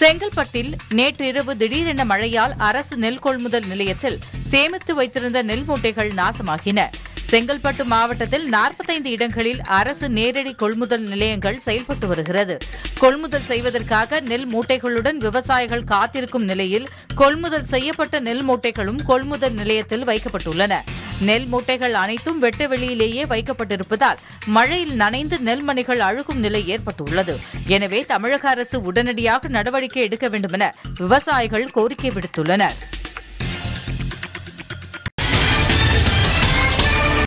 செங்கல்பட்டில் நேற்றிரவு திடீரென மழையால் அரசு நெல் கொள்முதல் நிலையத்தில் சேமித்து வைத்திருந்த நெல் மூட்டைகள் நாசமாகின. செங்கல்பட்டு மாவட்டத்தில் 45 இடங்களில் அரசு நேரடி கொள்முதல் நிலையங்கள் செயல்பட்டு வருகிறது. கொள்முதல் செய்வதற்காக நெல் மூட்டைகளுடன் விவசாயிகள் காத்திருக்கும் நிலையில் கொள்முதல் செய்யப்பட்ட நெல் மூட்டைகளும் கொள்முதல் நிலையத்தில் வைக்கப்பட்டுள்ளன. நெல் மூட்டைகள் அனைத்தும் வெட்டு வெளியிலேயே வைக்கப்பட்டிருப்பதால் மழையில் நனைந்து நெல்மணிகள் அழுகும் நிலை ஏற்பட்டுள்ளது. எனவே தமிழக அரசு உடனடியாக நடவடிக்கை எடுக்க வேண்டுமென விவசாயிகள் கோரிக்கை விடுத்துள்ளனா்